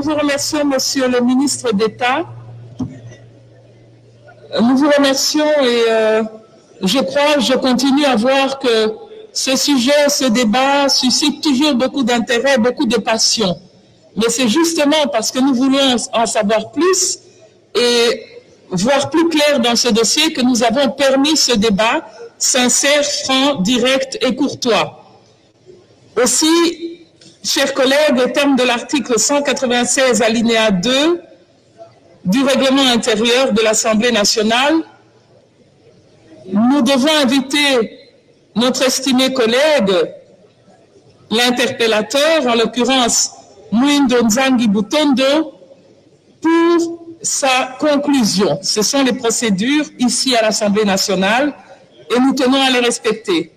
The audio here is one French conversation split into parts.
nous vous remercions, Monsieur le ministre d'État. Nous vous remercions et euh, je crois, je continue à voir que ce sujet, ce débat suscite toujours beaucoup d'intérêt, beaucoup de passion. Mais c'est justement parce que nous voulons en savoir plus et voir plus clair dans ce dossier que nous avons permis ce débat sincère, franc, direct et courtois. Aussi, chers collègues, au terme de l'article 196 alinéa 2 du règlement intérieur de l'Assemblée nationale, nous devons inviter notre estimé collègue, l'interpellateur, en l'occurrence Mwindo Nzangi Butondo, pour sa conclusion. Ce sont les procédures ici à l'Assemblée nationale et nous tenons à les respecter.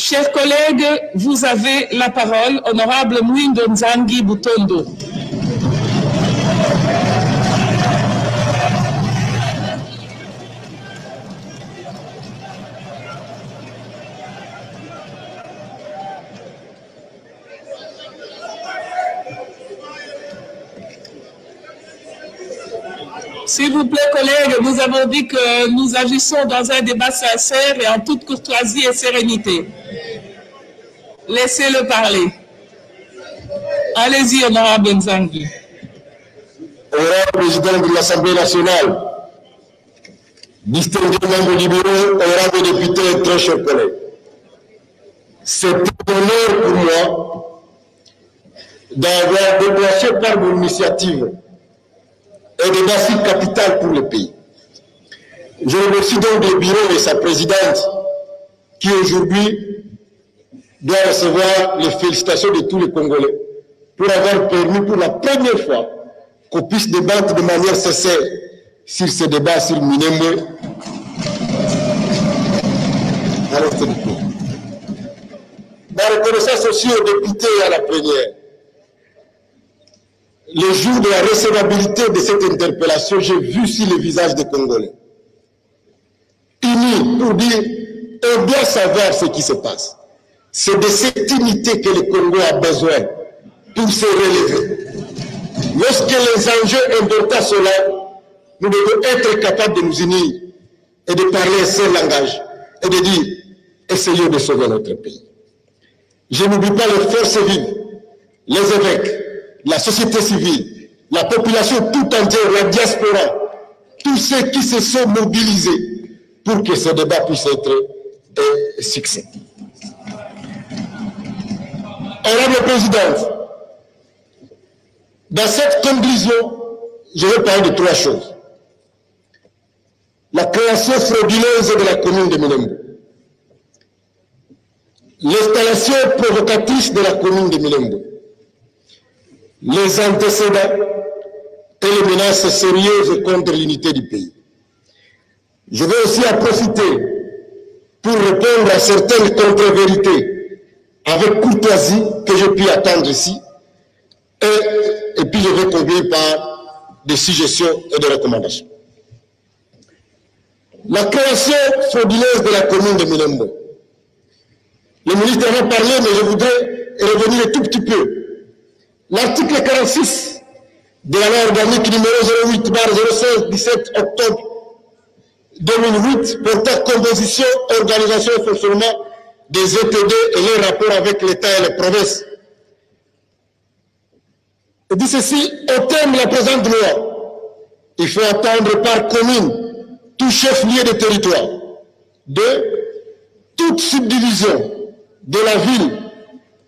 Chers collègues, vous avez la parole, honorable Mwindo Nzangi Butondo. S'il vous plaît, collègues, nous avons dit que nous agissons dans un débat sincère et en toute courtoisie et sérénité. Laissez-le parler. Allez-y, honorable Nzangi. Honorable président de l'Assemblée nationale, distingué membre du bureau, honorable député très chers collègues, c'est un honneur pour moi d'avoir déplacé par mon initiative un débat si capital pour le pays. Je remercie donc le bureau et sa présidente qui aujourd'hui doit recevoir les félicitations de tous les Congolais pour avoir permis pour la première fois qu'on puisse débattre de manière sincère sur ce débat sur Minembe. Ma reconnaissance aussi aux députés et à la plénière le jour de la recevabilité de cette interpellation, j'ai vu sur le visage des Congolais, unis pour dire, on doit savoir ce qui se passe. C'est de cette unité que le Congo a besoin pour se relever. Lorsque les enjeux importants sont là, nous devons être capables de nous unir et de parler un seul langage et de dire, essayons de sauver notre pays. Je n'oublie pas les forces vives, les évêques, la société civile, la population tout entière, la diaspora, tous ceux qui se sont mobilisés pour que ce débat puisse être un succès. Honorable Présidente, dans cette conclusion, je vais parler de trois choses. La création frauduleuse de la commune de Minembo. L'installation provocatrice de la commune de Minembo les antécédents et les menaces sérieuses contre l'unité du pays. Je vais aussi en profiter pour répondre à certaines contre-vérités avec courtoisie que j'ai pu attendre ici et, puis je vais conclure par des suggestions et des recommandations. La création frauduleuse de la commune de Milembo. Le ministre en a parlé, mais je voudrais revenir un tout petit peu L'article 46 de la loi organique numéro 08 06 17 octobre 2008 portant composition, organisation et fonctionnement des ETD et les rapports avec l'État et les provinces. Il dit ceci, au terme de la présente loi, il faut attendre par commune tout chef-lieu de territoire. Deux, toute subdivision de la ville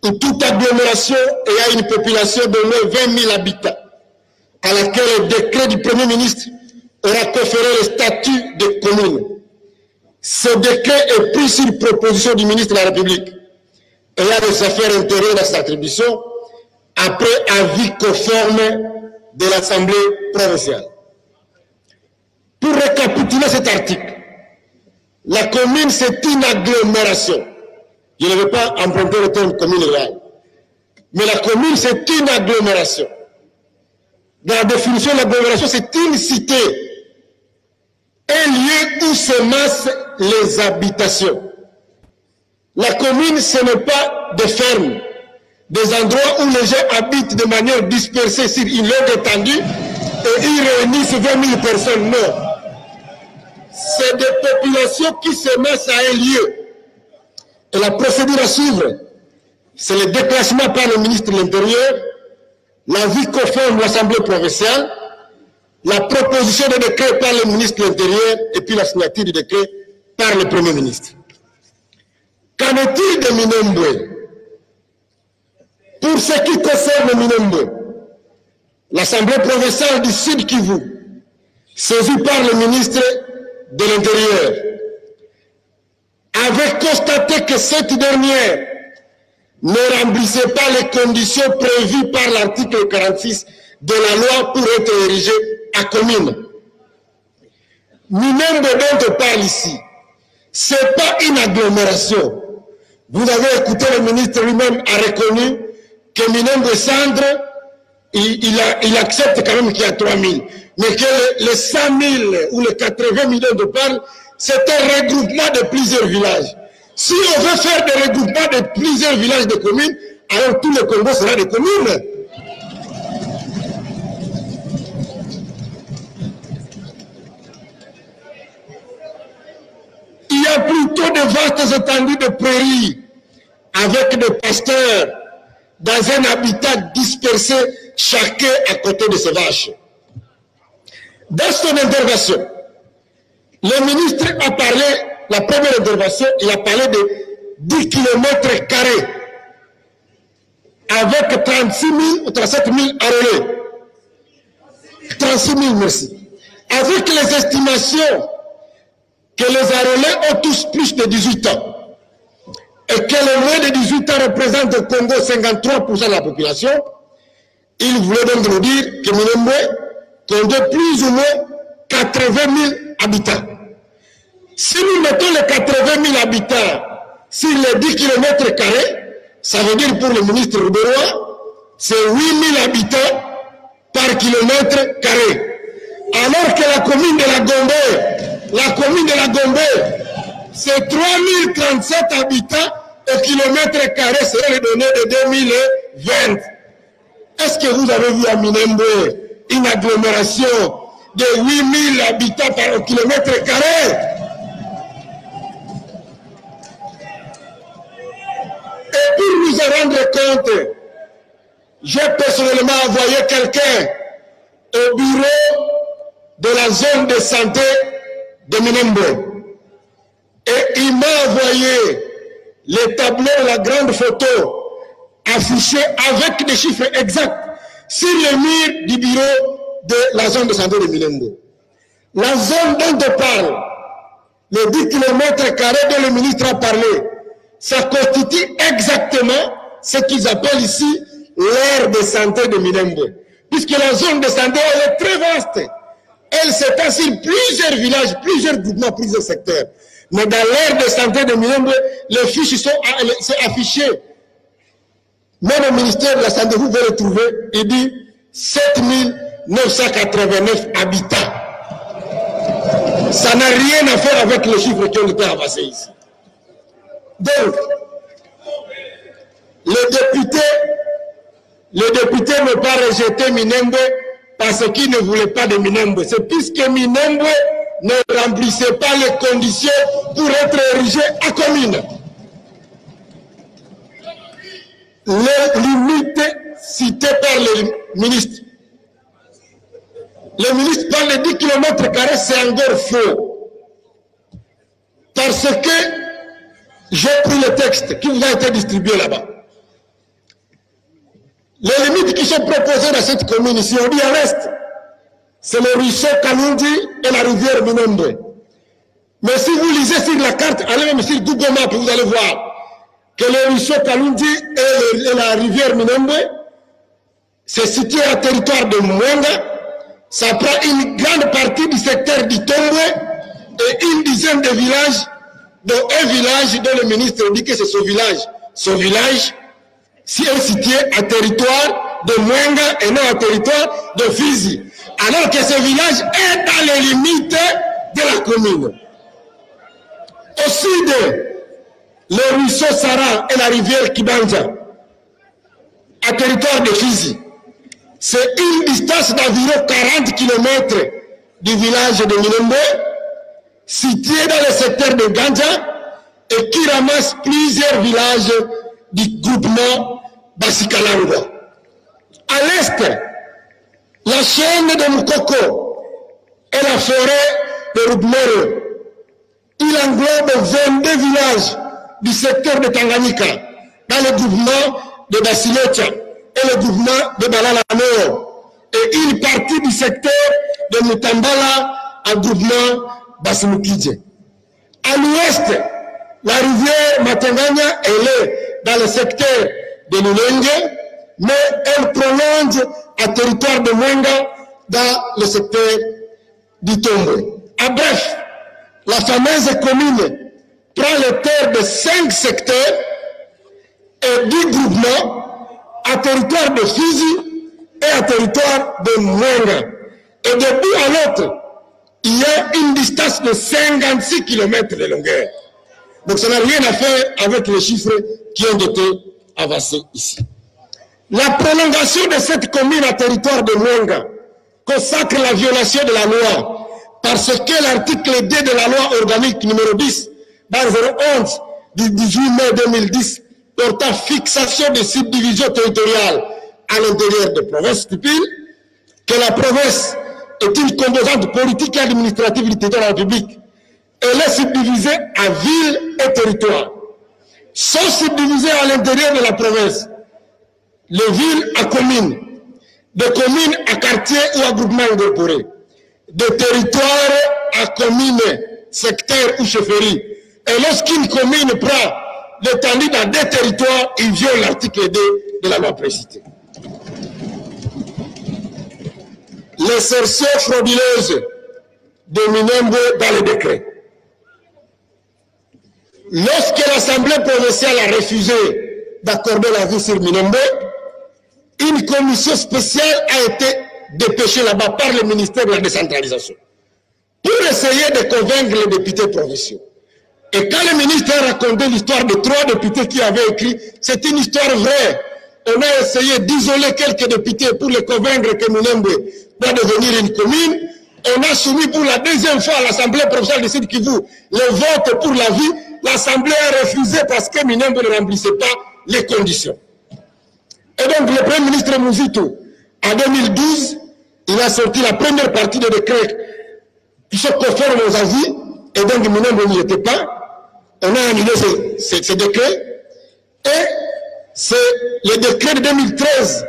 ou toute agglomération ayant une population de moins 20 000 habitants, à laquelle le décret du Premier ministre aura conféré le statut de commune. Ce décret est pris sur proposition du ministre de la République ayant des affaires intérieures dans sa attribution après avis conforme de l'Assemblée provinciale. Pour récapituler cet article, la commune, c'est une agglomération je ne veux pas emprunter le terme commune rurale. Mais la commune, c'est une agglomération. Dans la définition de l'agglomération, c'est une cité. Un lieu où se massent les habitations. La commune, ce n'est pas des fermes. des endroits où les gens habitent de manière dispersée sur une longue étendue et ils réunissent 20 000 personnes. Non. C'est des populations qui se mettent à un lieu. Et la procédure à suivre, c'est le déplacement par le ministre de l'Intérieur, l'avis conforme de l'Assemblée provinciale, la proposition de décret par le ministre de l'Intérieur et puis la signature du décret par le Premier ministre. Qu'en est-il de Minembwe? Pour ce qui concerne Minembwe, l'Assemblée provinciale du Sud Kivu, saisie par le ministre de l'Intérieur, avait constaté que cette dernière ne remplissait pas les conditions prévues par l'article 46 de la loi pour être érigée à commune. Nous-mêmes dont on parle ici, ce n'est pas une agglomération. Vous avez écouté, le ministre lui-même a reconnu que Minembe Sandre, il, il, accepte quand même qu'il y a 3 000. Mais que les 100 000 ou les 80 millions de parles, c'est un regroupement de plusieurs villages. Si on veut faire des regroupements de plusieurs villages de communes, alors tout le Congo sera des communes. De vastes étendues de prairies avec des pasteurs dans un habitat dispersé, chacun à côté de ses vaches. Dans son intervention, le ministre a parlé, la première intervention, il a parlé de 10 km carrés avec 36 000 ou 37 000 arrêtés. 36 000, merci. Avec les estimations que les arrêtés ont tous plus de 18 ans et que les moins de 18 ans représentent au Congo 53% de la population, il voulait donc nous dire que Minembwe compte plus ou moins 80 000 habitants. Si nous mettons les 80 000 habitants sur les 10 km, ça veut dire pour le ministre Rubérois, c'est 8 000 habitants par kilomètre carré. Alors que la commune de la Gombe, la commune de la Gombe, c'est 3037 habitants au kilomètre carré serait les données de 2020. Est-ce que vous avez vu à Minembwe une agglomération de 8000 habitants par kilomètre carré? Et pour nous en rendre compte, j'ai personnellement envoyé quelqu'un au bureau de la zone de santé de Minembwe. Et il m'a envoyé les tableaux, la grande photo affichée avec des chiffres exacts sur le mur du bureau de la zone de santé de Minembwe. La zone dont on parle, les 10 km dont le ministre a parlé, ça constitue exactement ce qu'ils appellent ici l'aire de santé de Minembwe. Puisque la zone de santé, elle est très vaste. Elle s'étend sur plusieurs villages, plusieurs groupements, plusieurs secteurs. Mais dans l'aire de santé de Minembwe, les fiches sont, affichées. Même au ministère de la Santé, vous pouvez le trouver, il dit 7989 habitants. Ça n'a rien à faire avec les chiffres qui ont été avancés ici. Donc, les députés, les députés n'ont pas rejeté Minembwe parce qu'ils ne voulaient pas de Minembwe. C'est puisque Minembwe ne remplissait pas les conditions pour être érigé à commune. Les limites citées par le ministre. Le ministre parle de 10 km, c'est encore faux. Parce que j'ai pris le texte qui vous a été distribué là-bas. Les limites qui sont proposées dans cette commune ici, on dit à l'est, c'est le ruisseau Kalundi et la rivière Minembwe. Mais si vous lisez sur la carte, allez même sur Google Maps, vous allez voir que le ruisseau Kalundi et, la rivière Minembwe, c'est situé à territoire de Mwenga. Ça prend une grande partie du secteur du et une dizaine de villages, dont un village dont le ministre dit que c'est ce village. Ce village si situé à territoire de Mwenga et non à territoire de Fizi alors que ce village est dans les limites de la commune. Au sud, le ruisseau Sara et la rivière Kibanja. à territoire de Fizi. C'est une distance d'environ 40 km du village de Minembe, situé dans le secteur de Ganja et qui ramasse plusieurs villages du groupement Basikalangwa. À l'est, la chaîne de Mukoko et la forêt de Rubmero. Il englobe 22 villages du secteur de Tanganyika dans le groupement de Basilecha et le groupement de Balala Nord et une partie du secteur de Mutambala à groupement Basimukidje. À l'ouest, la rivière Matanganya est dans le secteur de Lulenge, mais elle prolonge à territoire de Mwenga dans le secteur du Tombe. À bref, la fameuse commune prend les terres de cinq secteurs et dix groupements à territoire de Fizi et à territoire de Mwenga. Et de bout à l'autre, il y a une distance de 56 km de longueur. Donc ça n'a rien à faire avec les chiffres qui ont été ici. La prolongation de cette commune à territoire de Mwenga consacre la violation de la loi parce que l'article 2 de la loi organique numéro 10, barre 011 du 18 mai 2010 portant fixation des subdivisions territoriales à l'intérieur des provinces stipule que la province est une composante politique et administrative du territoire de la République. Elle est subdivisée à villes et territoires. Sont subdivisées à l'intérieur de la province les villes à communes, des communes à quartiers ou à groupements incorporés, des territoires à communes, secteurs ou chefferies. Et lorsqu'une commune prend l'étendue dans des territoires, il viole l'article 2 de la loi précitée. L'insertion frauduleuse de Minembo dans le décret. Lorsque l'Assemblée provinciale a refusé d'accorder la vie sur Minembo, une commission spéciale a été dépêchée là-bas par le ministère de la décentralisation pour essayer de convaincre les députés provinciaux. Et quand le ministère a raconté l'histoire de trois députés qui avaient écrit, c'est une histoire vraie. On a essayé d'isoler quelques députés pour les convaincre que Minembe doit devenir une commune. On a soumis pour la deuxième fois à l'Assemblée provinciale de Sud Kivu le vote pour la vie. L'Assemblée a refusé parce que Minembe ne remplissait pas les conditions. Et donc le Premier ministre Mouzito, en 2012, il a sorti la première partie de décret qui sont conformes aux avis, et donc Minembe n'y était pas. On a annulé ce, ce décret, et c'est le décret de 2013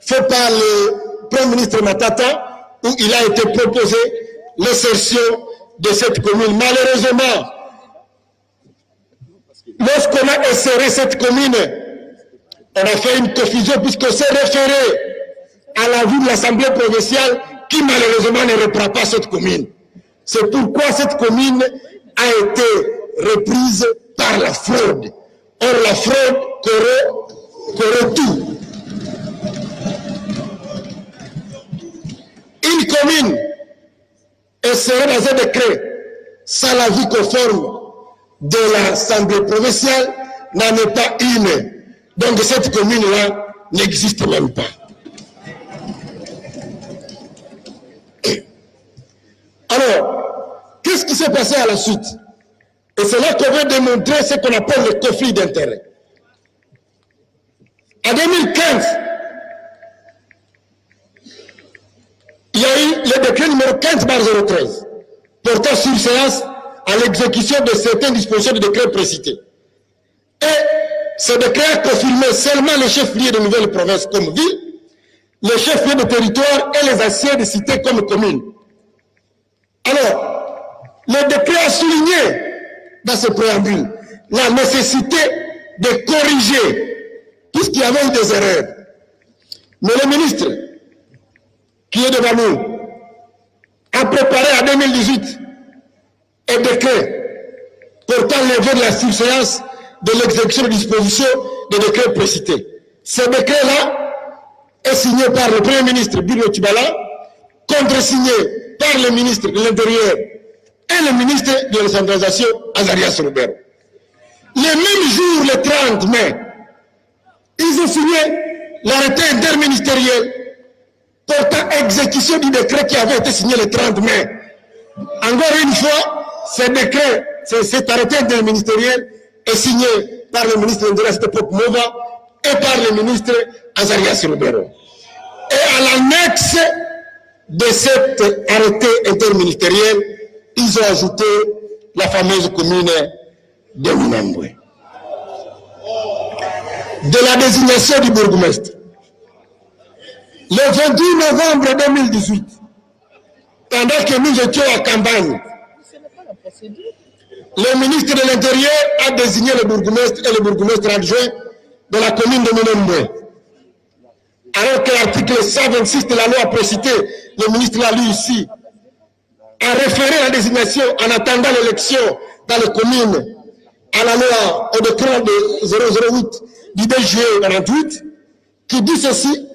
fait par le Premier ministre Matata, où il a été proposé l'insertion de cette commune. Malheureusement, lorsqu'on a inséré cette commune, on a fait une confusion puisqu'on s'est référé à la vue de l'Assemblée provinciale qui malheureusement ne reprend pas cette commune. C'est pourquoi cette commune a été reprise par la fraude. Or, la fraude correct tout. Une commune insérée dans un décret sans la vie conforme de l'Assemblée provinciale n'en est pas une. Donc cette commune-là n'existe même pas. Alors, qu'est-ce qui s'est passé à la suite? Et c'est là qu'on veut démontrer ce qu'on appelle le conflit d'intérêts. En 2015, il y a eu le décret numéro 15 013 portant sur séance à l'exécution de certaines dispositions du décret précité. Et ce décret a confirmé seulement les chefs-lieux de nouvelles provinces comme ville, les chefs-lieux de territoire et les anciens de cités comme communes. Alors, le décret a souligné dans ce préambule la nécessité de corriger ce qui avait eu des erreurs. Mais le ministre, qui est devant nous, a préparé en 2018 un décret portant levé de la surséance de l'exécution de dispositions des décrets précités. Ce décret-là est signé par le Premier ministre Bruno Tibala, contre-signé par le ministre de l'Intérieur et le ministre de la centralisation Azarias Robert. Le même jour, le 30 mai, ils ont signé l'arrêté interministériel portant exécution du décret qui avait été signé le 30 mai. Encore une fois, ce décret, cet arrêté interministériel est signé par le ministre de cette époque Mova et par le ministre Azarias Roberto. Et à l'annexe de cet arrêté interministériel, ils ont ajouté la fameuse commune de Minembwe. De la désignation du bourgmestre. Le 28 novembre 2018, pendant que nous étions en campagne, le ministre de l'Intérieur a désigné le bourgmestre et le bourgmestre adjoint de la commune de Minembwe. Alors que l'article 126 de la loi précitée, le ministre l'a lu ici, a référé la désignation en attendant l'élection dans les communes à la loi au décret de 008 du 2 juillet 48, qui dit ceci,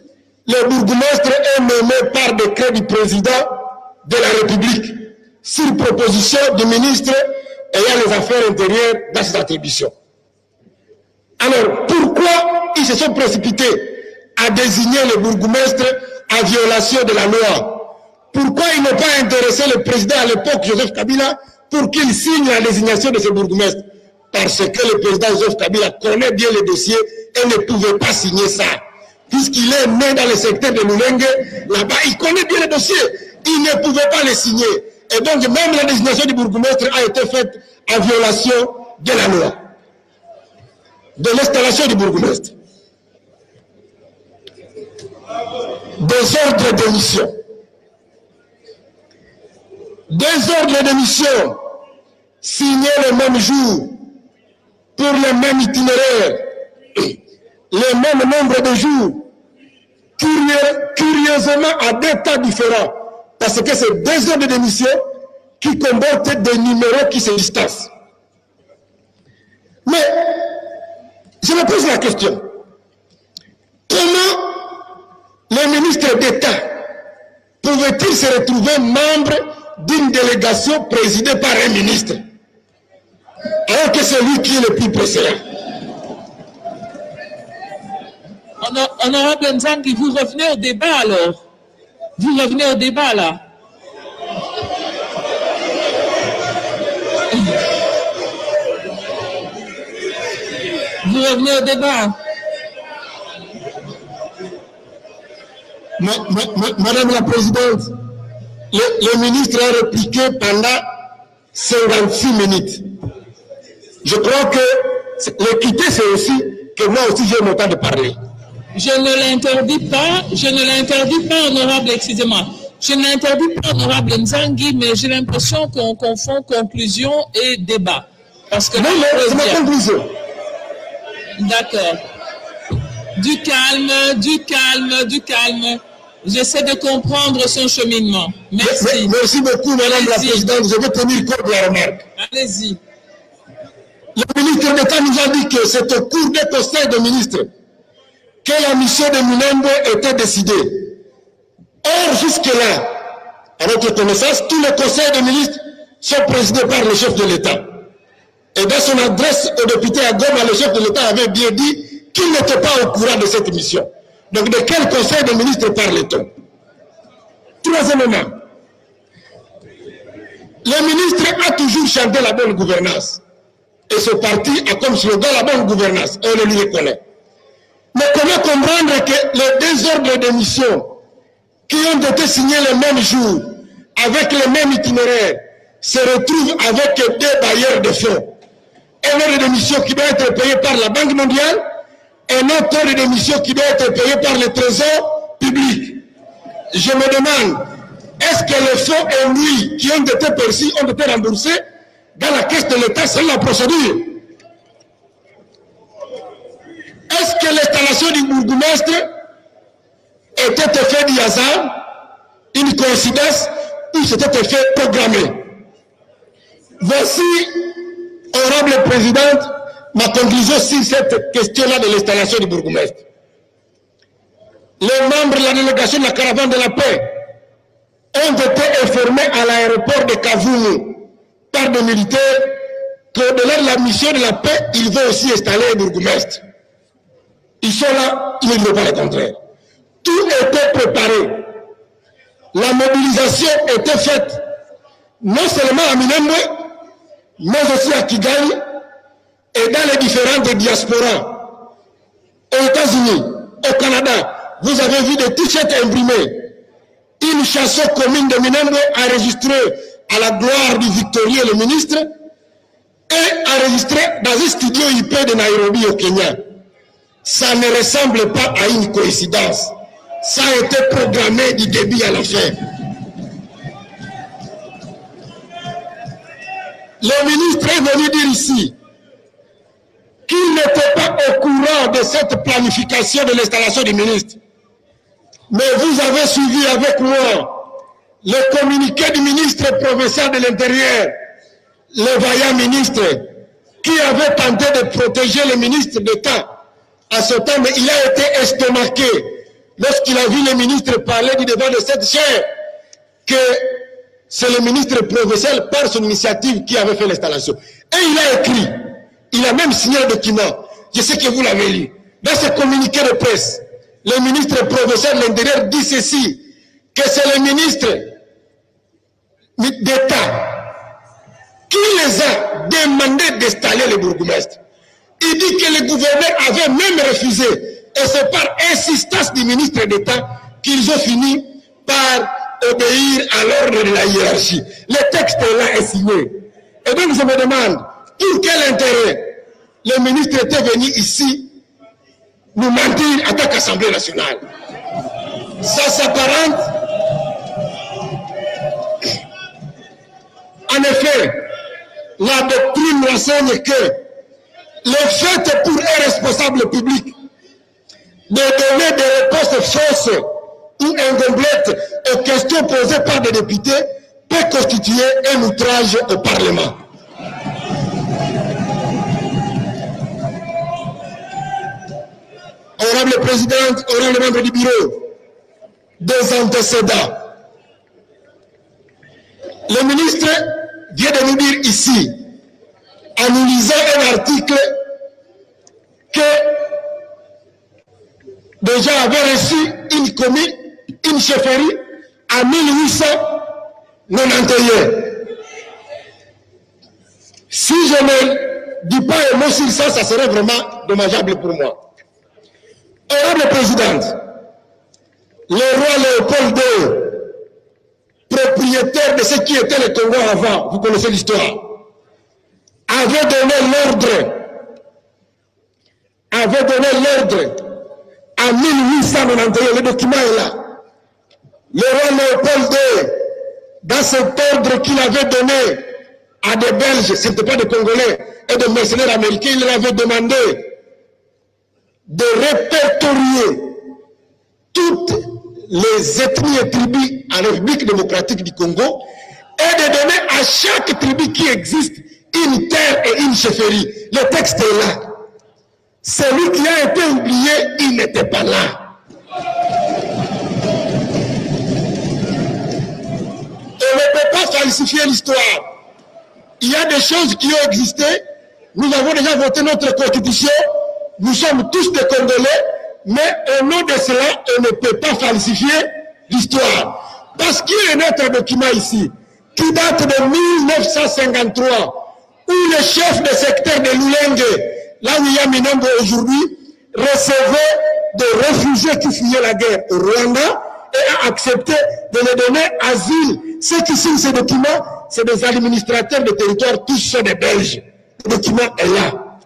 le bourgmestre est nommé par décret du président de la République sur proposition du ministre ayant les affaires intérieures dans ses attributions. Alors, pourquoi ils se sont précipités à désigner le bourgmestre en violation de la loi? Pourquoi ils n'ont pas intéressé le président à l'époque, Joseph Kabila, pour qu'il signe la désignation de ce bourgmestre Parce que le président Joseph Kabila connaît bien le dossier et ne pouvait pas signer ça puisqu'il est né dans le secteur de Moulengue, là-bas, il connaît bien le dossier. Il ne pouvait pas le signer. Et donc, même la désignation du bourgmestre a été faite en violation de la loi, de l'installation du bourgmestre. Des ordres de mission. Des ordres de mission signés le même jour pour le même itinéraire, le même nombre de jours curieusement à des temps différents, parce que c'est deux ordres d'émission qui comportent des numéros qui se distancent. Mais je me pose la question, comment les ministres d'État pouvaient-ils se retrouver membres d'une délégation présidée par un ministre, alors que c'est lui qui est le plus précédent? Honorable Nzangi, vous revenez au débat alors. Vous revenez au débat là. Vous revenez au débat. Madame la Présidente, le, ministre a répliqué pendant 56 minutes. Je crois que l'équité, c'est aussi que moi aussi j'ai le temps de parler. Je ne l'interdis pas, je ne l'interdis pas, honorable, excusez-moi. Je ne l'interdis pas, honorable Nzangi, mais j'ai l'impression qu'on confond conclusion et débat. Parce que non, c'est ma conclusion. D'accord. Du calme, du calme, du calme. J'essaie de comprendre son cheminement. Merci. Merci beaucoup, Madame la Présidente. Je vais tenir compte de la remarque. Allez-y. Le ministre d'État nous a dit que c'est au cours des conseils de ministres que la mission de Munembe était décidée. Or, jusque-là, à notre connaissance, tous les conseils de ministres sont présidés par le chef de l'État. Et dans son adresse au député à Goma, le chef de l'État avait bien dit qu'il n'était pas au courant de cette mission. Donc, de quel conseil de ministres parle-t-on? Troisièmement, le ministre a toujours chanté la bonne gouvernance. Et ce parti a comme slogan la bonne gouvernance. On le lui reconnaît. Mais comment comprendre que les deux ordres de mission qui ont été signés le même jour, avec le même itinéraire, se retrouvent avec deux bailleurs de fonds Un ordre de mission qui doit être payé par la Banque mondiale, et un autre ordre de mission qui doit être payé par le Trésor public. Je me demande, est-ce que les fonds induits qui ont été perçus ont été remboursés dans la caisse de l'État selon la procédure? Est-ce que l'installation du bourgmestre était effet du hasard, une coïncidence, ou c'était effet programmé? Voici, honorable présidente, ma conclusion sur cette question-là de l'installation du bourgmestre. Les membres de la délégation de la caravane de la paix ont été informés à l'aéroport de Kavumu par des militaires qu'au-delà de la mission de la paix, ils vont aussi installer un bourgmestre. Ils sont là, ils ne pas le contraire. Tout était préparé. La mobilisation était faite, non seulement à Minembwe, mais aussi à Kigali et dans les différentes diasporas. Aux États-Unis, au Canada, vous avez vu des t-shirts imprimés. Une chanson commune de Minembwe enregistrée à la gloire du victorieux, le ministre, et enregistrée dans un studio IP de Nairobi au Kenya. Ça ne ressemble pas à une coïncidence. Ça a été programmé du début à la fin. Le ministre est venu dire ici qu'il n'était pas au courant de cette planification de l'installation du ministre. Mais vous avez suivi avec moi le communiqué du ministre provincial de l'Intérieur, le vaillant ministre, qui avait tenté de protéger le ministre d'État à ce temps, il a été estomaqué lorsqu'il a vu le ministre parler du devant de cette chaire que c'est le ministre provincial par son initiative qui avait fait l'installation. Et il a écrit, il a même signé un document, je sais que vous l'avez lu, dans ce communiqué de presse, le ministre provincial de l'Intérieur dit ceci, que c'est le ministre d'État qui les a demandé d'installer les bourgmestres. Il dit que le gouverneur avait même refusé. Et c'est par insistance du ministre d'État qu'ils ont fini par obéir à l'ordre de la hiérarchie. Le texte là est signé. Et donc je me demande, pour quel intérêt le ministre était venu ici nous mentir en tant qu'Assemblée nationale? Ça s'apparente. En effet, la doctrine enseigne que le fait pour un responsable public de donner des réponses fausses ou incomplètes aux questions posées par des députés peut constituer un outrage au Parlement. Honorable Présidente, honorable membre du bureau, des antécédents. Le ministre vient de nous dire ici, en nous lisant un article que déjà avait reçu une commune, une chefferie en 1891. Si je ne dis pas un mot sur ça, ça serait vraiment dommageable pour moi. Honorable Présidente, le roi Léopold II, propriétaire de ce qui était le Congo avant, vous connaissez l'histoire, avait donné l'ordre, avait donné l'ordre en 1891, le document est là. Le roi Léopold II, dans cet ordre qu'il avait donné à des Belges, ce n'était pas des Congolais, et des mercenaires américains, il leur avait demandé de répertorier toutes les ethnies et tribus en République démocratique du Congo et de donner à chaque tribu qui existe une terre et une chefferie. Le texte est là. Celui qui a été oublié, il n'était pas là. On ne peut pas falsifier l'histoire. Il y a des choses qui ont existé. Nous avons déjà voté notre constitution. Nous sommes tous des Congolais. Mais au nom de cela, on ne peut pas falsifier l'histoire. Parce qu'il y a un autre document ici qui date de 1953 où le chef de secteur de Lulengue, là où il y a Minambo aujourd'hui, recevait des réfugiés qui fuyaient la guerre au Rwanda et a accepté de les donner asile. Ceux qui signent ces documents, c'est des administrateurs de territoire, tous ceux des Belges. Le document est là.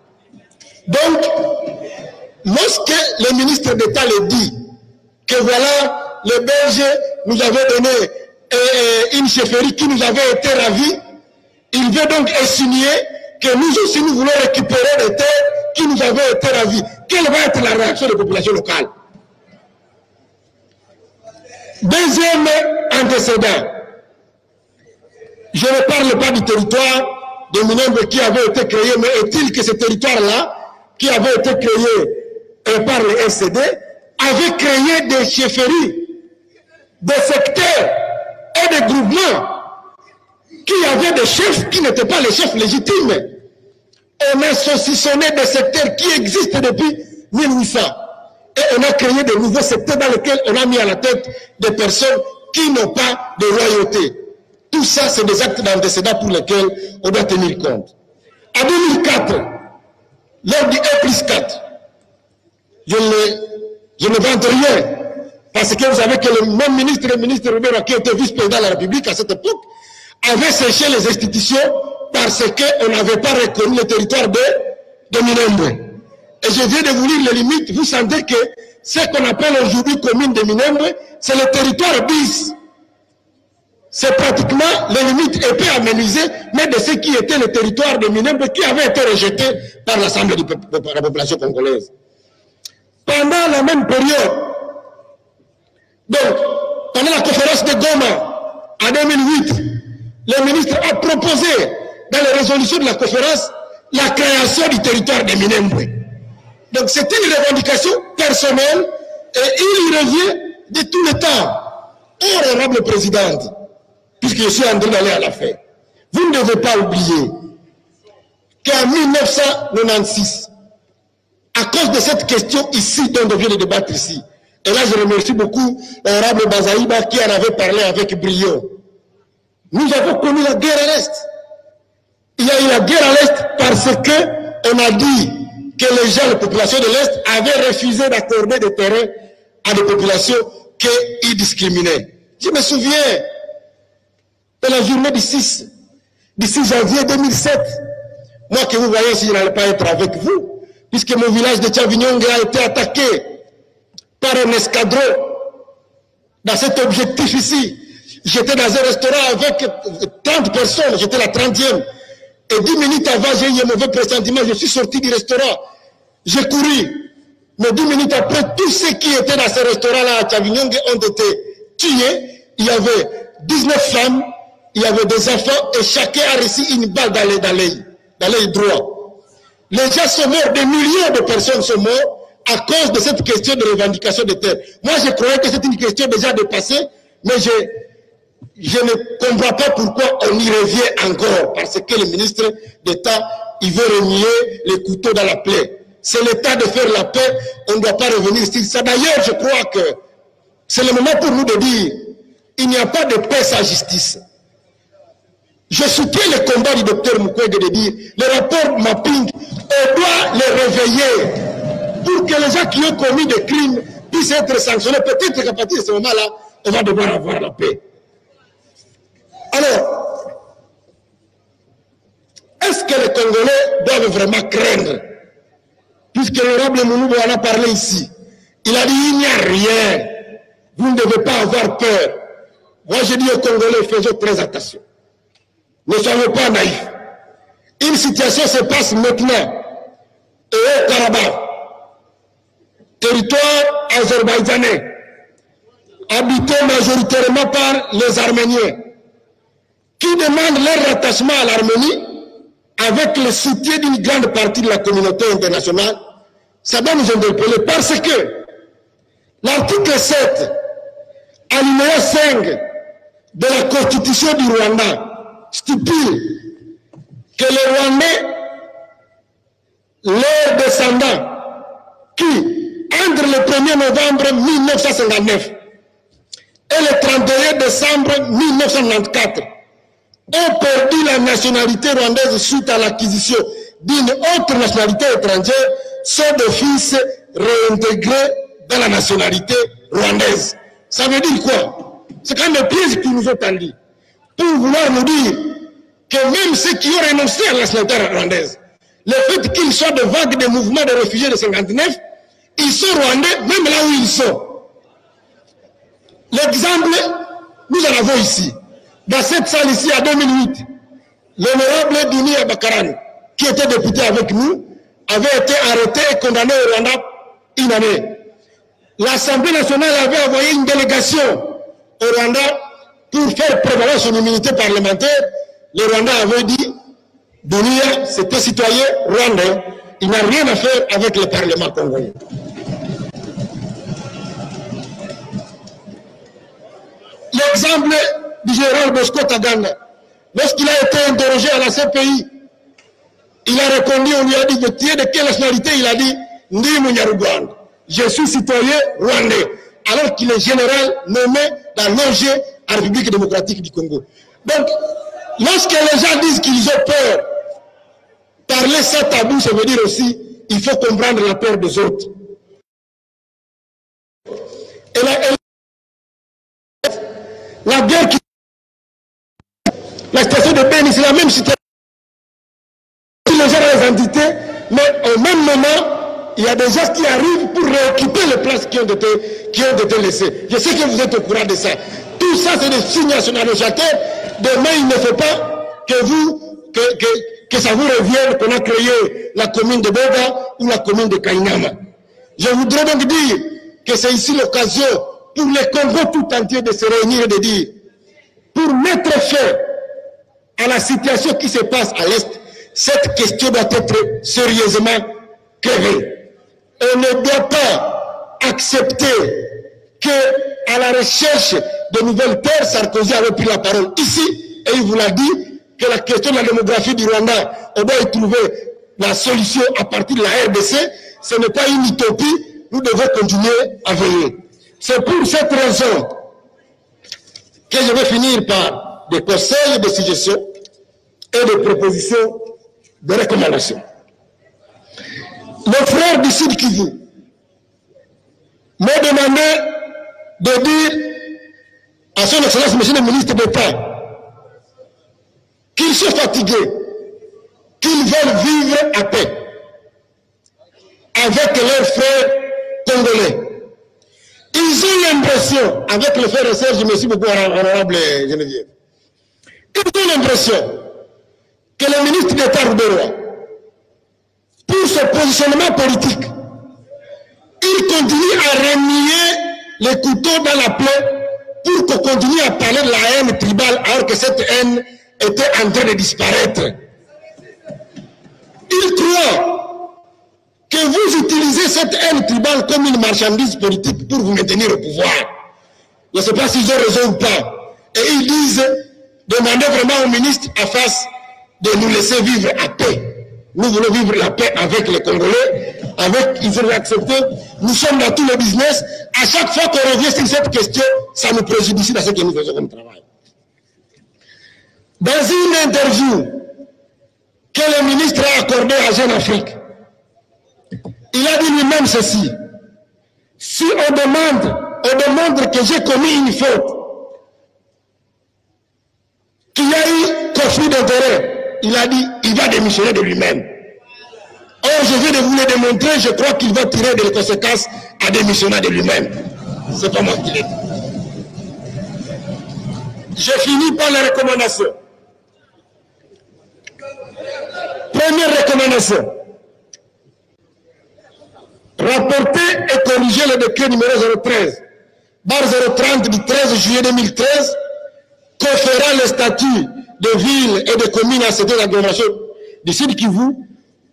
Donc, lorsque le ministre d'État le dit, que voilà, les Belges nous avaient donné euh, une chefferie qui nous avait été ravie, il veut donc insinuer que nous aussi nous voulons récupérer des terres qui nous avaient été ravies. Quelle va être la réaction des populations locales? Deuxième antécédent. Je ne parle pas du territoire de Minembe qui avait été créé, mais est-il que ce territoire-là, qui avait été créé par le RCD, avait créé des chefferies, des secteurs et des groupements qui avaient des chefs qui n'étaient pas les chefs légitimes. On a saucissonné des secteurs qui existent depuis 1800. Et on a créé de nouveaux secteurs dans lesquels on a mis à la tête des personnes qui n'ont pas de royauté. Tout ça, c'est des actes d'antécédents pour lesquels on doit tenir compte. En 2004, lors du 1 plus 4, je ne, je vante rien, parce que vous savez que le même ministre, le ministre Robert, qui était vice-président de la République à cette époque, avait séché les institutions parce qu'on n'avait pas reconnu le territoire de, de Minembwe. Et je viens de vous lire les limites, vous sentez que ce qu'on appelle aujourd'hui commune de Minembwe, c'est le territoire bis. C'est pratiquement les limites épais aménisées, mais de ce qui était le territoire de Minembwe qui avait été rejeté par l'Assemblée de la population congolaise. Pendant la même période, donc, pendant la conférence de Goma, en 2008, le ministre a proposé dans les résolutions de la conférence la création du territoire de Minembwe. Donc c'est une revendication personnelle et il y revient de tout le temps. Honorable présidente, puisque je suis en train d'aller à la fin, vous ne devez pas oublier qu'en 1996, à cause de cette question ici dont on vient de débattre ici, et là je remercie beaucoup l'honorable Bazaïba qui en avait parlé avec brio, nous avons connu la guerre à l'Est. Il y a eu la guerre à l'Est parce que on a dit que les gens, les populations de l'Est, avaient refusé d'accorder des terrains à des populations qu'ils discriminaient. Je me souviens de la journée du 6, du 6 janvier 2007. Moi que vous voyez si je n'allais pas être avec vous, puisque mon village de Tchavignongue a été attaqué par un escadron dans cet objectif ici. J'étais dans un restaurant avec 30 personnes, j'étais la 30e. Et 10 minutes avant, j'ai eu un mauvais pressentiment, je suis sorti du restaurant. J'ai couru. Mais 10 minutes après, tous ceux qui étaient dans ce restaurant-là à Chavignongue ont été tués. Il y avait 19 femmes, il y avait des enfants, et chacun a reçu une balle dans l'œil, dans droit. Les gens sont morts, des millions de personnes sont mortes à cause de cette question de revendication de terre. Moi, je croyais que c'est une question déjà dépassée, mais je, je ne comprends pas pourquoi on y revient encore, parce que le ministre d'État, il veut renier les couteaux dans la plaie. C'est l'état de faire la paix, on ne doit pas revenir sur ça. D'ailleurs, je crois que c'est le moment pour nous de dire, il n'y a pas de paix sans justice. Je soutiens le combat du docteur Mukwege de dire, le rapport mapping, on doit les réveiller pour que les gens qui ont commis des crimes puissent être sanctionnés. Peut-être qu'à partir de ce moment-là, on va devoir avoir la paix. Alors, est-ce que les Congolais doivent vraiment craindre? Puisque l'honorable Mounoubou en a parlé ici. Il a dit, il n'y a rien. Vous ne devez pas avoir peur. Moi, je dis aux Congolais, faisons très attention. Ne soyons pas naïfs. Une situation se passe maintenant et au Karabakh, territoire azerbaïdjanais, habité majoritairement par les Arméniens qui demandent leur rattachement à l'Arménie avec le soutien d'une grande partie de la communauté internationale, ça doit nous interpeller parce que l'article 7, alinéa 5 de la constitution du Rwanda stipule que les Rwandais, leurs descendants, qui, entre le 1er novembre 1959 et le 31 décembre 1994, ont perdu la nationalité rwandaise suite à l'acquisition d'une autre nationalité étrangère, sont d'office réintégrés dans la nationalité rwandaise. Ça veut dire quoi? C'est quand même des pièges qui nous ont tendus pour vouloir nous dire que même ceux qui ont renoncé à la nationalité rwandaise, le fait qu'ils soient de vagues de mouvements de réfugiés de 59, ils sont rwandais même là où ils sont. L'exemple, nous en avons ici dans cette salle ici en 2008, l'honorable Dini Abakaran, qui était député avec nous, avait été arrêté et condamné au Rwanda une année. L'Assemblée nationale avait envoyé une délégation au Rwanda pour faire prévaloir son immunité parlementaire. Le Rwanda avait dit, Dunia, c'était citoyen rwandais, il n'a rien à faire avec le Parlement congolais. L'exemple du général Bosco Taganda. Lorsqu'il a été interrogé à la CPI, il a répondu, on lui a dit, tu es de quelle nationalité? Il a dit, Munyaruganda. je suis citoyen rwandais, alors qu'il est général nommé dans l'OG à la République démocratique du Congo. Donc, lorsque les gens disent qu'ils ont peur, parler sans tabou, ça veut dire aussi il faut comprendre la peur des autres la guerre qui. La station de Béni, c'est la même situation. Les gens les entités, mais au même moment, il y a des gens qui arrivent pour réoccuper les places qui ont été, qui ont été laissées. Je sais que vous êtes au courant de ça. Tout ça, c'est des signes nationaux. Demain, il ne faut pas que vous, que, que, que ça vous revienne qu'on a créé la commune de Boga ou la commune de Kainama. Je voudrais donc dire que c'est ici l'occasion pour les Congo tout entier de se réunir et de dire, pour mettre fin à la situation qui se passe à l'Est, cette question doit être sérieusement crevée. On ne doit pas accepter que, à la recherche de nouvelles terres, Sarkozy avait pris la parole ici et il vous l'a dit que la question de la démographie du Rwanda, on doit y trouver la solution à partir de la RDC. Ce n'est pas une utopie, nous devons continuer à veiller. C'est pour cette raison que je vais finir par des conseils de suggestions et des propositions de recommandations. Le frère du Sud Kivu m'a demandé de dire à son Excellence, Monsieur le ministre d'État, qu'ils sont fatigués, qu'ils veulent vivre à paix avec leurs frères congolais. Ils ont l'impression, avec le frère Serge, merci beaucoup, honorable Geneviève, ils ont l'impression que le ministre d'État Rouberois, pour son positionnement politique, il continue à remuer les couteaux dans la plaie pour qu'on continue à parler de la haine tribale alors que cette haine était en train de disparaître. Il croit que vous utilisez cette haine tribale comme une marchandise politique pour vous maintenir au pouvoir. Je ne sais pas s'ils ont raison ou pas. Et ils disent, demandez vraiment au ministre à face de nous laisser vivre à paix. Nous voulons vivre la paix avec les Congolais, avec, ils ont accepté. Nous sommes dans tous les business. À chaque fois qu'on revient sur cette question, ça nous préjudicie dans ce que nous faisons comme travail. Dans une interview que le ministre a accordée à Jeune Afrique, il a dit lui-même ceci. Si on demande, on demande que j'ai commis une faute, qu'il y a eu conflit d'intérêt, il a dit, il va démissionner de lui-même. Or, je viens de vous le démontrer, je crois qu'il va tirer des conséquences à démissionner de lui-même. C'est pas moi qui l'ai dit. Je finis par les recommandations. Première recommandation. Rapporter et corriger le décret numéro 013, barre 030 du 13 juillet 2013, conférant le statut de ville et de commune à cette agglomération du Sud Kivu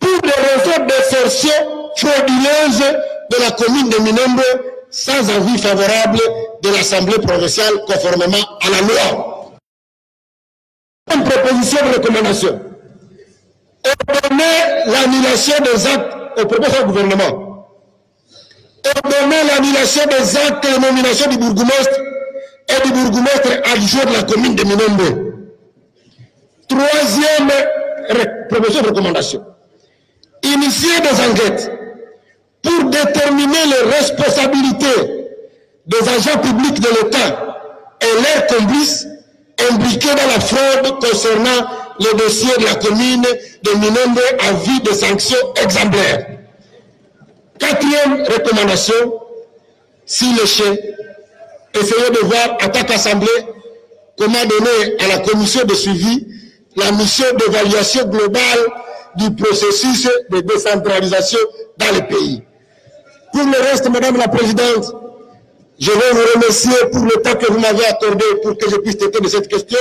pour des raisons d'insertion frauduleuse de la commune de Minembo sans avis favorable de l'Assemblée provinciale conformément à la loi. Une proposition de recommandation. Ordonner l'annulation des actes au propos du gouvernement. Ordonner l'annulation des actes de nomination du bourgmestre et du bourgmestre adjoint de la commune de Minembo. Troisième proposition de recommandation. Initier des enquêtes pour déterminer les responsabilités des agents publics de l'État et leurs complices impliqués dans la fraude concernant le dossier de la commune de Minembe à vie de sanctions exemplaires. Quatrième recommandation, si le chef, essayez de voir à tant assemblée comment donner à la commission de suivi la mission d'évaluation globale du processus de décentralisation dans le pays. Pour le reste, Madame la Présidente, je veux vous remercier pour le temps que vous m'avez accordé pour que je puisse traiter de cette question.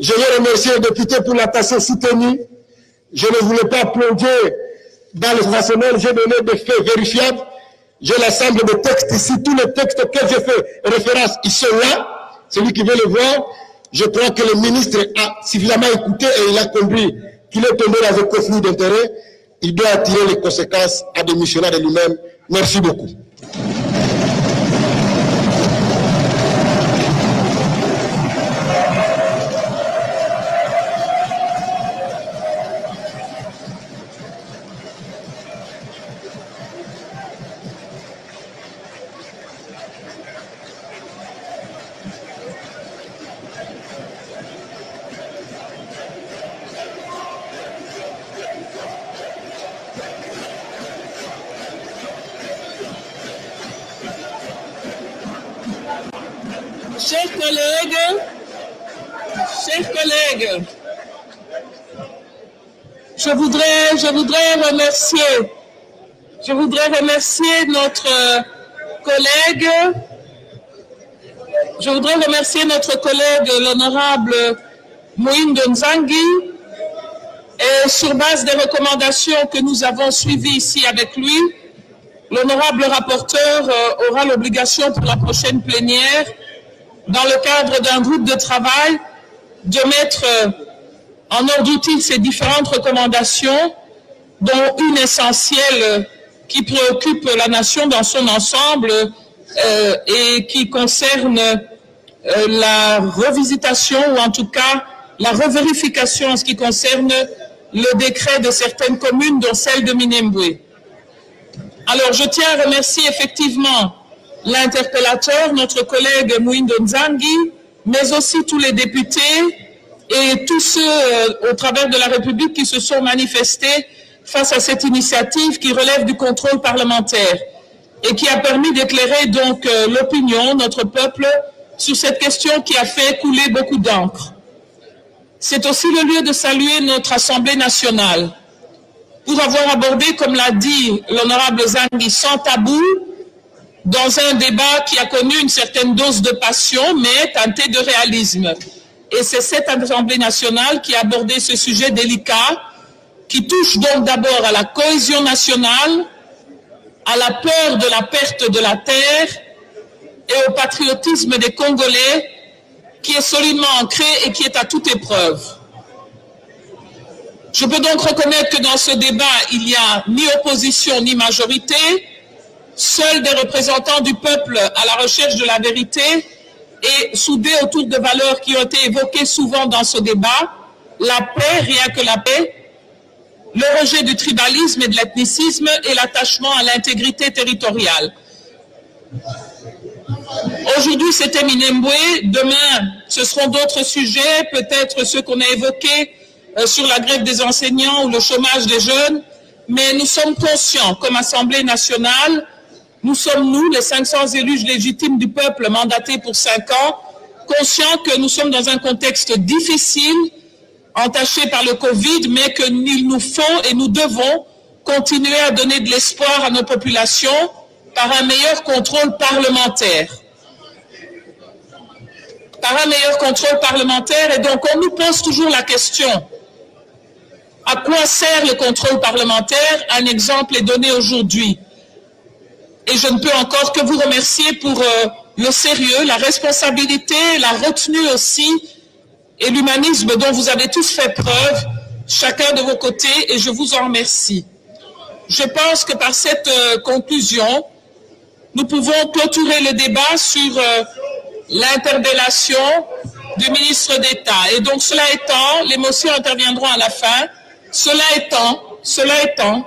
Je veux remercier le député pour l'attention soutenue. Je ne voulais pas plonger dans le rationnel, j'ai donné des faits vérifiables. J'ai l'ensemble de textes ici, tous les textes que j'ai fait référence, ils sont là. Celui qui veut le voir, je crois que le ministre a suffisamment écouté et il a compris qu'il est tombé dans un conflit d'intérêts. Il doit attirer les conséquences à démissionner de lui-même Merci beaucoup. Je voudrais, je voudrais remercier, je voudrais remercier notre collègue, je voudrais remercier notre collègue, l'honorable Moïne Nzangi, et sur base des recommandations que nous avons suivies ici avec lui, l'honorable rapporteur euh, aura l'obligation pour la prochaine plénière dans le cadre d'un groupe de travail, de mettre euh, en ordre utile ces différentes recommandations, dont une essentielle qui préoccupe la nation dans son ensemble euh, et qui concerne euh, la revisitation ou en tout cas la revérification en ce qui concerne le décret de certaines communes, dont celle de Minembwe. Alors, je tiens à remercier effectivement l'interpellateur, notre collègue Mouindo Nzangi, mais aussi tous les députés et tous ceux euh, au travers de la République qui se sont manifestés face à cette initiative qui relève du contrôle parlementaire et qui a permis d'éclairer donc euh, l'opinion, notre peuple, sur cette question qui a fait couler beaucoup d'encre. C'est aussi le lieu de saluer notre Assemblée nationale pour avoir abordé, comme l'a dit l'honorable Zangui, sans tabou, dans un débat qui a connu une certaine dose de passion, mais teinté de réalisme. Et c'est cette Assemblée nationale qui a abordé ce sujet délicat, qui touche donc d'abord à la cohésion nationale, à la peur de la perte de la terre et au patriotisme des Congolais, qui est solidement ancré et qui est à toute épreuve. Je peux donc reconnaître que dans ce débat, il n'y a ni opposition ni majorité, seuls des représentants du peuple à la recherche de la vérité et soudés autour de valeurs qui ont été évoquées souvent dans ce débat, la paix, rien que la paix, le rejet du tribalisme et de l'ethnicisme et l'attachement à l'intégrité territoriale. Aujourd'hui, c'était Minembwe. Demain, ce seront d'autres sujets, peut-être ceux qu'on a évoqués euh, sur la grève des enseignants ou le chômage des jeunes. Mais nous sommes conscients, comme Assemblée nationale, nous sommes, nous, les 500 élus légitimes du peuple mandatés pour cinq ans, conscients que nous sommes dans un contexte difficile, entaché par le Covid, mais qu'il nous faut et nous devons continuer à donner de l'espoir à nos populations par un meilleur contrôle parlementaire. Par un meilleur contrôle parlementaire, et donc on nous pose toujours la question, à quoi sert le contrôle parlementaire? Un exemple est donné aujourd'hui et je ne peux encore que vous remercier pour euh, le sérieux, la responsabilité, la retenue aussi et l'humanisme dont vous avez tous fait preuve, chacun de vos côtés, et je vous en remercie. Je pense que par cette euh, conclusion, nous pouvons clôturer le débat sur euh, du ministre d'État. Et donc, cela étant, les motions interviendront à la fin. Cela étant, cela étant,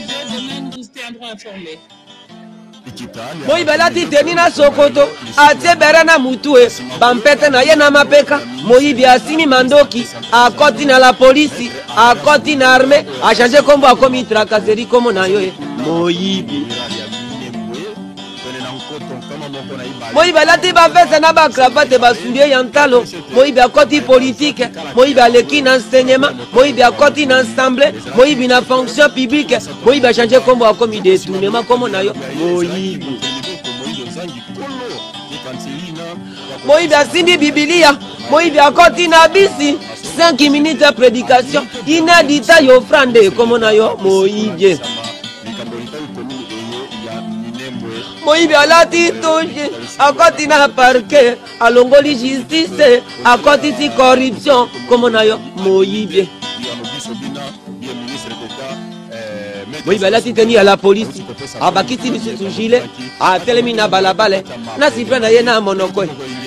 moyibi alati teni na sokoto atie bere na mutu e bampete na ye na mapeka. Moyibi asimi mandoki. Akoti na la polisi akoti na arme achange nkombo akomi trakaseri nkombo na yo e moyibi moyibi alati bavese na bacravate basulie ya ntalo moyibi akoti politike moyibi aleki na enseignement moyibi akoti na ensemble moyibi na fonction publique. Moyibi achange nkombo akomi detournema nkombo na yo moyibi moyibi asindi bibilia moyibi akoti na bisi 5 minutes ya prédication. Inadita yo ofrande nkombo na yo moyibi moyibi alati tushe akoti na parke alongoli justice akoti ti corruption nkombo na yo moyibi. Moyibi alati teni ya la polisi abakisi lisusu jile atelemi na balabala na sipre na ye na monoko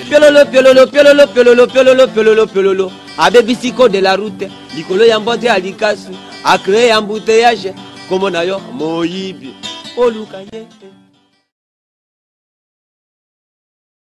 piololo piololo piololo piololo piololo piololo piololo. Abebisi code de la route likolo ya mbote ya likasu akreye embouteillage nkombo na yo moyibi. Oluka ye